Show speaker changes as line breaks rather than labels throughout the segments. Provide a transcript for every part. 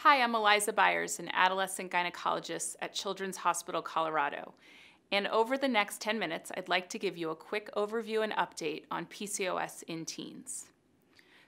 Hi, I'm Eliza Buyers, an adolescent gynecologist at Children's Hospital Colorado. And over the next 10 minutes, I'd like to give you a quick overview and update on PCOS in teens.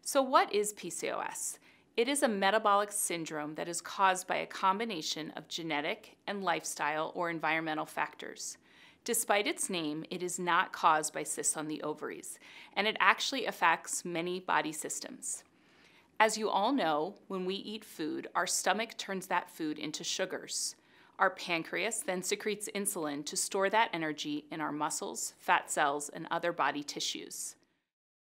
So, what is PCOS? It is a metabolic syndrome that is caused by a combination of genetic and lifestyle or environmental factors. Despite its name, it is not caused by cysts on the ovaries, and it actually affects many body systems. As you all know, when we eat food, our stomach turns that food into sugars. Our pancreas then secretes insulin to store that energy in our muscles, fat cells, and other body tissues.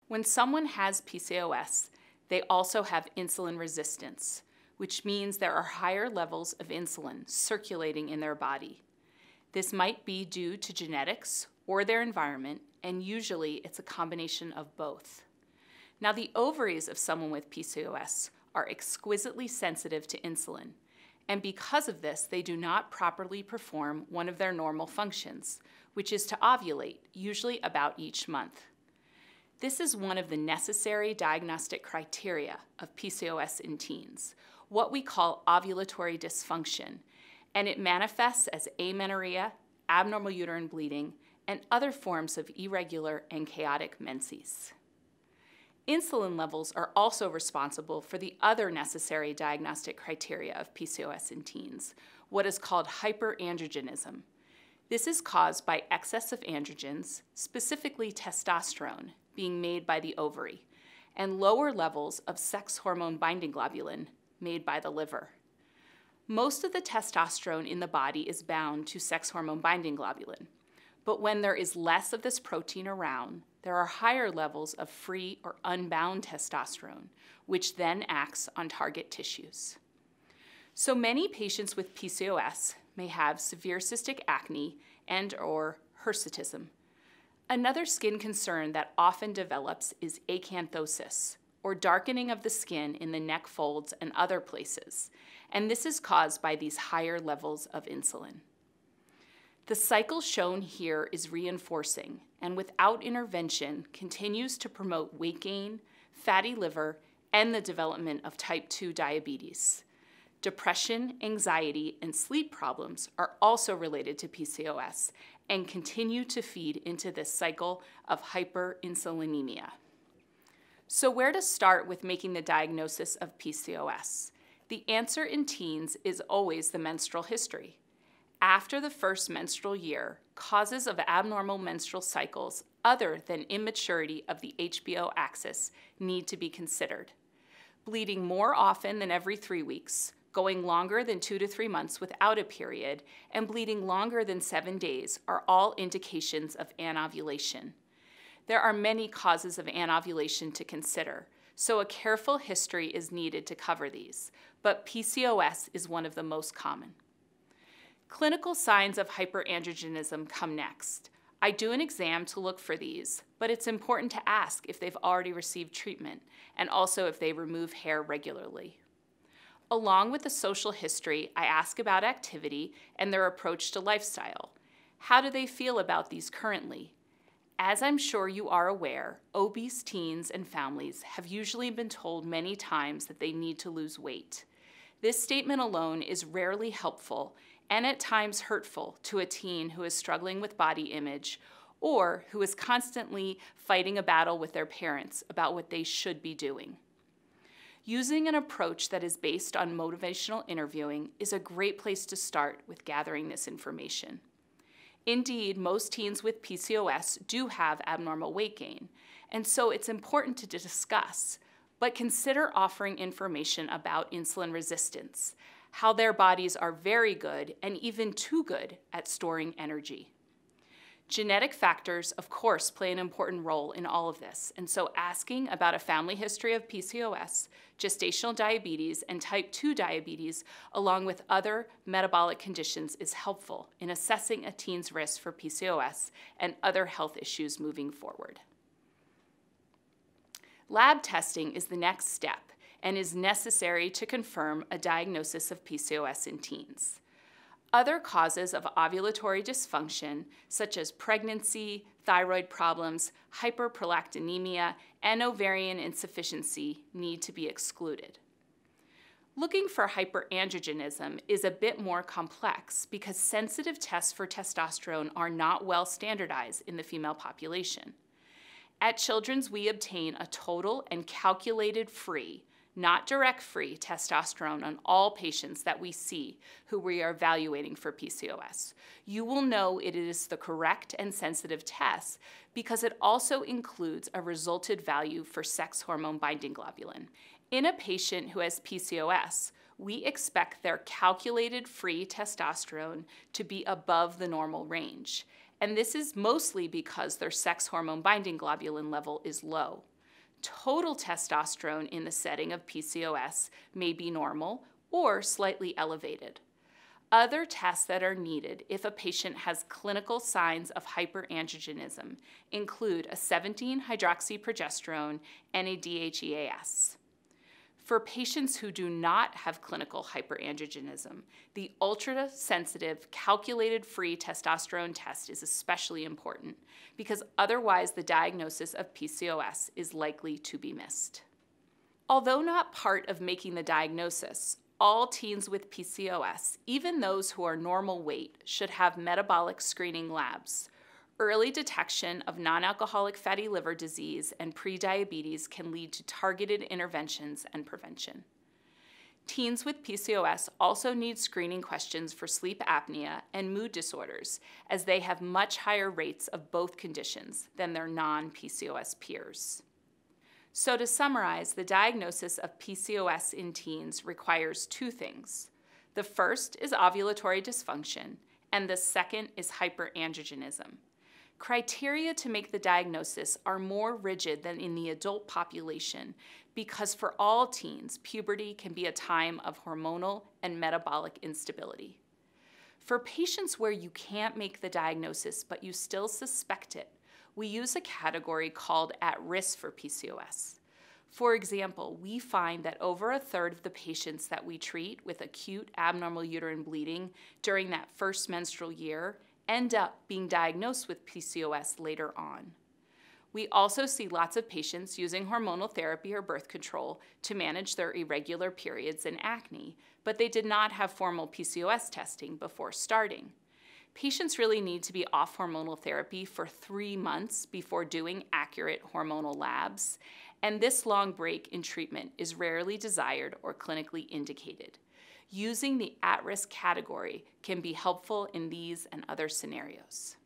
When someone has PCOS, they also have insulin resistance, which means there are higher levels of insulin circulating in their body. This might be due to genetics or their environment, and usually it's a combination of both. Now, the ovaries of someone with PCOS are exquisitely sensitive to insulin, and because of this, they do not properly perform one of their normal functions, which is to ovulate, usually about each month. This is one of the necessary diagnostic criteria of PCOS in teens, what we call ovulatory dysfunction, and it manifests as amenorrhea, abnormal uterine bleeding, and other forms of irregular and chaotic menses. Insulin levels are also responsible for the other necessary diagnostic criteria of PCOS in teens, what is called hyperandrogenism. This is caused by excess of androgens, specifically testosterone, being made by the ovary, and lower levels of sex hormone binding globulin made by the liver. Most of the testosterone in the body is bound to sex hormone binding globulin, but when there is less of this protein around, there are higher levels of free or unbound testosterone, which then acts on target tissues. So many patients with PCOS may have severe cystic acne and or hirsutism. Another skin concern that often develops is acanthosis, or darkening of the skin in the neck folds and other places, and this is caused by these higher levels of insulin. The cycle shown here is reinforcing and without intervention continues to promote weight gain, fatty liver, and the development of type 2 diabetes. Depression, anxiety, and sleep problems are also related to PCOS and continue to feed into this cycle of hyperinsulinemia. So, where to start with making the diagnosis of PCOS? The answer in teens is always the menstrual history. After the first menstrual year, causes of abnormal menstrual cycles other than immaturity of the HPO axis need to be considered. Bleeding more often than every three weeks, going longer than two to three months without a period, and bleeding longer than seven days are all indications of anovulation. There are many causes of anovulation to consider, so a careful history is needed to cover these, but PCOS is one of the most common. Clinical signs of hyperandrogenism come next. I do an exam to look for these, but it's important to ask if they've already received treatment and also if they remove hair regularly. Along with the social history, I ask about activity and their approach to lifestyle. How do they feel about these currently? As I'm sure you are aware, obese teens and families have usually been told many times that they need to lose weight. This statement alone is rarely helpful and at times hurtful to a teen who is struggling with body image or who is constantly fighting a battle with their parents about what they should be doing. Using an approach that is based on motivational interviewing is a great place to start with gathering this information. Indeed, most teens with PCOS do have abnormal weight gain, and so it's important to discuss, but consider offering information about insulin resistance, how their bodies are very good and even too good at storing energy. Genetic factors, of course, play an important role in all of this, and so asking about a family history of PCOS, gestational diabetes, and type 2 diabetes, along with other metabolic conditions, is helpful in assessing a teen's risk for PCOS and other health issues moving forward. Lab testing is the next step and is necessary to confirm a diagnosis of PCOS in teens. Other causes of ovulatory dysfunction, such as pregnancy, thyroid problems, hyperprolactinemia, and ovarian insufficiency, need to be excluded. Looking for hyperandrogenism is a bit more complex because sensitive tests for testosterone are not well standardized in the female population. At Children's, we obtain a total and calculated free, not direct free, testosterone on all patients that we see who we are evaluating for PCOS. You will know it is the correct and sensitive test because it also includes a resulted value for sex hormone binding globulin. In a patient who has PCOS, we expect their calculated free testosterone to be above the normal range. And this is mostly because their sex hormone binding globulin level is low. Total testosterone in the setting of PCOS may be normal or slightly elevated. Other tests that are needed if a patient has clinical signs of hyperandrogenism include a 17 hydroxyprogesterone and a DHEAS. For patients who do not have clinical hyperandrogenism, the ultra sensitive calculated free testosterone test is especially important because otherwise the diagnosis of PCOS is likely to be missed. Although not part of making the diagnosis, all teens with PCOS, even those who are normal weight, should have metabolic screening labs Early detection of non alcoholic fatty liver disease and prediabetes can lead to targeted interventions and prevention. Teens with PCOS also need screening questions for sleep apnea and mood disorders, as they have much higher rates of both conditions than their non PCOS peers. So, to summarize, the diagnosis of PCOS in teens requires two things. The first is ovulatory dysfunction, and the second is hyperandrogenism. Criteria to make the diagnosis are more rigid than in the adult population because for all teens, puberty can be a time of hormonal and metabolic instability. For patients where you can't make the diagnosis but you still suspect it, we use a category called at risk for PCOS. For example, we find that over a third of the patients that we treat with acute abnormal uterine bleeding during that first menstrual year end up being diagnosed with PCOS later on. We also see lots of patients using hormonal therapy or birth control to manage their irregular periods and acne, but they did not have formal PCOS testing before starting. Patients really need to be off hormonal therapy for three months before doing accurate hormonal labs, and this long break in treatment is rarely desired or clinically indicated using the at risk category can be helpful in these and other scenarios.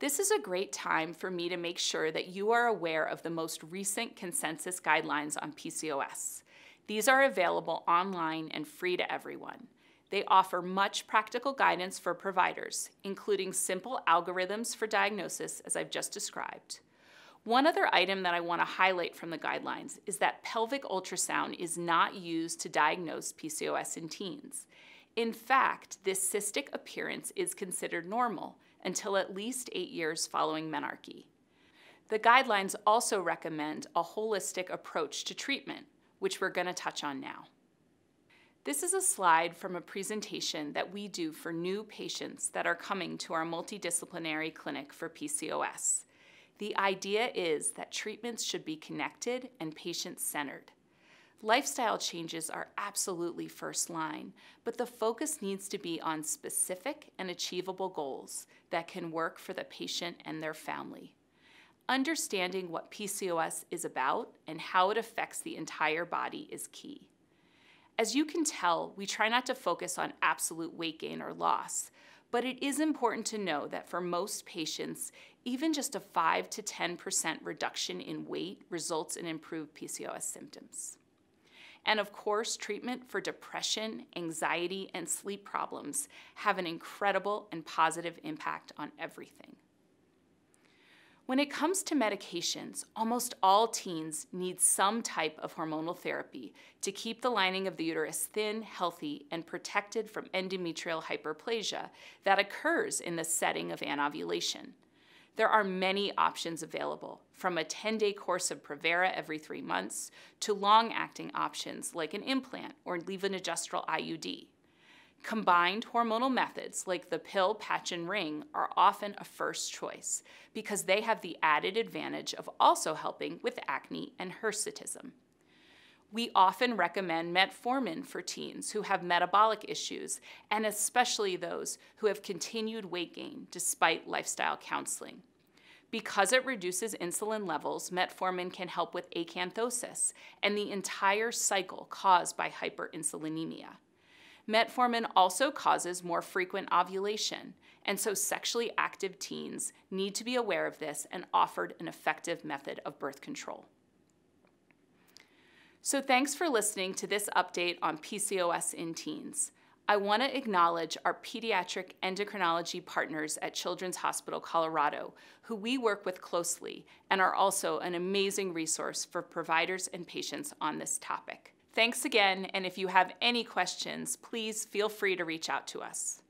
This is a great time for me to make sure that you are aware of the most recent consensus guidelines on PCOS. These are available online and free to everyone. They offer much practical guidance for providers, including simple algorithms for diagnosis, as I've just described one other item that I want to highlight from the guidelines is that pelvic ultrasound is not used to diagnose PCOS in teens. In fact, this cystic appearance is considered normal until at least eight years following menarche. The guidelines also recommend a holistic approach to treatment, which we're going to touch on now. This is a slide from a presentation that we do for new patients that are coming to our multidisciplinary clinic for PCOS. The idea is that treatments should be connected and patient centered. Lifestyle changes are absolutely first line, but the focus needs to be on specific and achievable goals that can work for the patient and their family. Understanding what PCOS is about and how it affects the entire body is key. As you can tell, we try not to focus on absolute weight gain or loss, but it is important to know that for most patients, even just a 5 to 10% reduction in weight results in improved PCOS symptoms. And of course, treatment for depression, anxiety, and sleep problems have an incredible and positive impact on everything. When it comes to medications, almost all teens need some type of hormonal therapy to keep the lining of the uterus thin, healthy, and protected from endometrial hyperplasia that occurs in the setting of anovulation. There are many options available, from a 10 day course of Provera every three months to long acting options like an implant or levonorgestrel IUD. Combined hormonal methods like the pill, patch, and ring are often a first choice because they have the added advantage of also helping with acne and hirsutism. We often recommend metformin for teens who have metabolic issues, and especially those who have continued weight gain despite lifestyle counseling. Because it reduces insulin levels, metformin can help with acanthosis and the entire cycle caused by hyperinsulinemia. Metformin also causes more frequent ovulation, and so sexually active teens need to be aware of this and offered an effective method of birth control. So thanks for listening to this update on PCOS in teens. I want to acknowledge our pediatric endocrinology partners at Children's Hospital Colorado, who we work with closely and are also an amazing resource for providers and patients on this topic. Thanks again, and if you have any questions, please feel free to reach out to us.